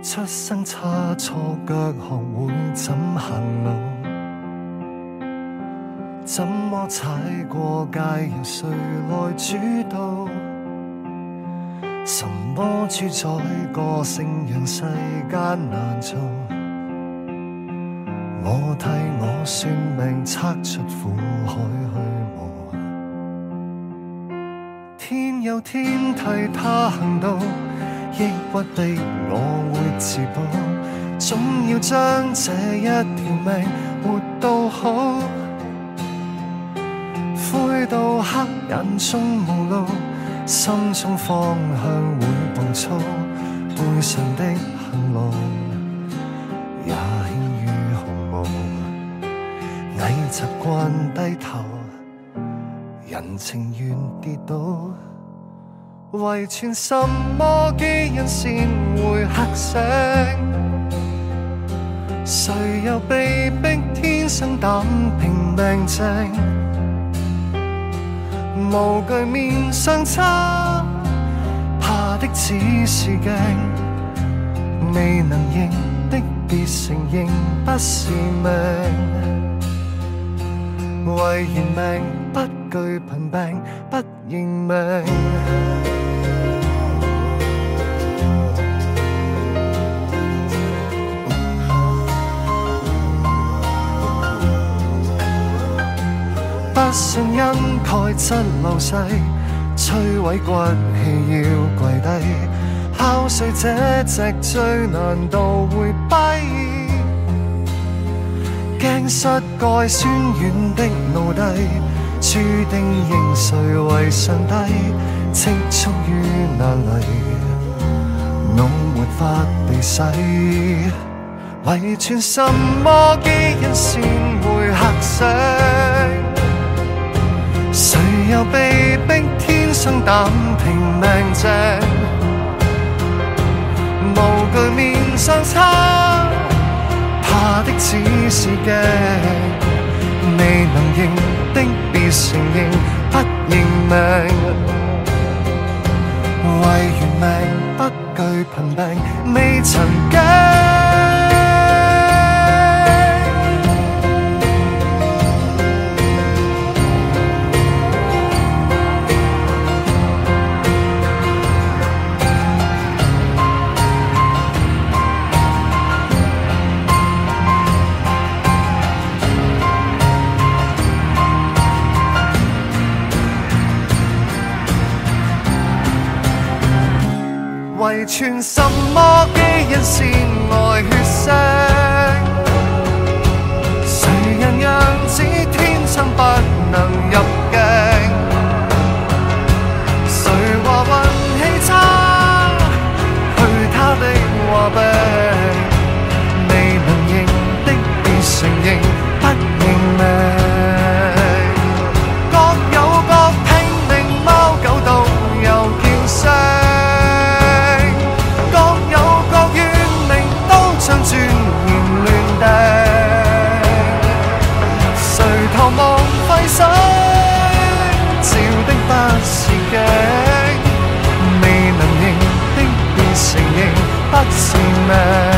出生差错脚，学会怎行路，怎么踩过界，由谁来主导？什么主宰个性，让世间难做？我替我算命，测出苦海虚无。天有天替他行道，抑郁的我会自保，总要将这一条命活到好。灰到黑，眼中无路，心中方向会暴躁，背上的行囊也轻于鸿毛，伪习惯低头，人情愿跌倒。遗传什么基因先会黑醒？谁又被逼天生胆平命正？无惧面相差，怕的只是镜。未能认的别承认不是命。为完命不惧贫病，不认命。不信因钙质流逝，摧毁骨气要跪低，敲碎这脊椎难度会跛，惊膝盖酸软的奴隶，注定认谁为上帝，积蓄于哪里，脑没法被洗，遗传什么基因先会黑醒？谁又被逼天生胆平命正？无惧面相差，怕的只是镜。未能认的别承认，不认命。为完命不惧贫病，未曾惊。遗传什么基因？man